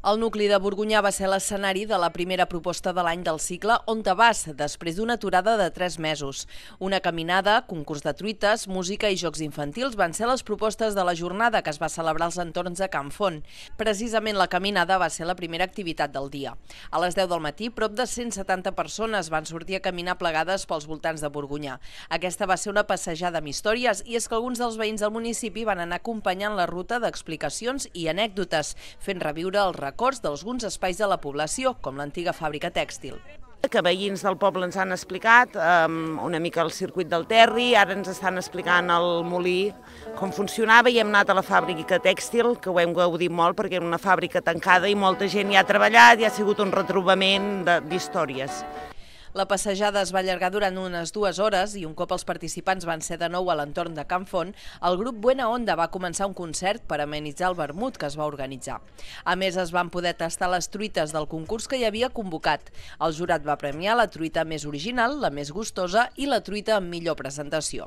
El nucli de Borgunyà va ser l'escenari de la primera proposta de l'any del cicle On te vas, després d'una aturada de tres mesos. Una caminada, concurs de truites, música i jocs infantils van ser les propostes de la jornada que es va celebrar als entorns de Can Font. Precisament la caminada va ser la primera activitat del dia. A les 10 del matí, prop de 170 persones van sortir a caminar plegades pels voltants de Borgunyà. Aquesta va ser una passejada amb històries i és que alguns dels veïns del municipi van anar acompanyant la ruta d'explicacions i anècdotes, fent reviure els records d'alguns espais de la població, com l'antiga fàbrica tèxtil que veïns del poble ens han explicat um, una mica el circuit del Terri, ara ens estan explicant el molí com funcionava i hem anat a la fàbrica tèxtil, que ho hem gaudit molt perquè era una fàbrica tancada i molta gent hi ha treballat i ha sigut un retrobament d'històries. La passejada es va allargar durant unes dues hores i un cop els participants van ser de nou a l'entorn de Can Font, el grup Buena Onda va començar un concert per amenitzar el vermut que es va organitzar. A més, es van poder tastar les truites del concurs que hi havia convocat. El jurat va premiar la truita més original, la més gustosa i la truita amb millor presentació.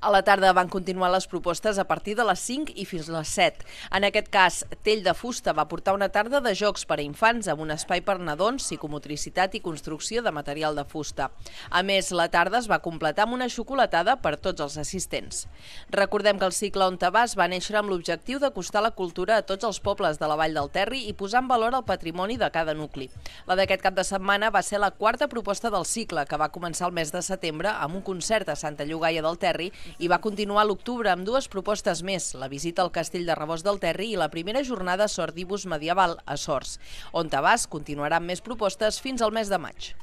A la tarda van continuar les propostes a partir de les 5 i fins a les 7. En aquest cas, Tell de Fusta va portar una tarda de jocs per a infants amb un espai per nadons, psicomotricitat i construcció de material de fusta. A més, la tarda es va completar amb una xocolatada per tots els assistents. Recordem que el cicle On Tabàs va néixer amb l'objectiu d'acostar la cultura a tots els pobles de la Vall del Terri i posar en valor el patrimoni de cada nucli. La d'aquest cap de setmana va ser la quarta proposta del cicle, que va començar el mes de setembre amb un concert a Santa Llogaia del Terri i va continuar l'octubre amb dues propostes més, la visita al castell de Rebost del Terri i la primera jornada Sordibus medieval a Sors. On Tabàs continuarà amb més propostes fins al mes de maig.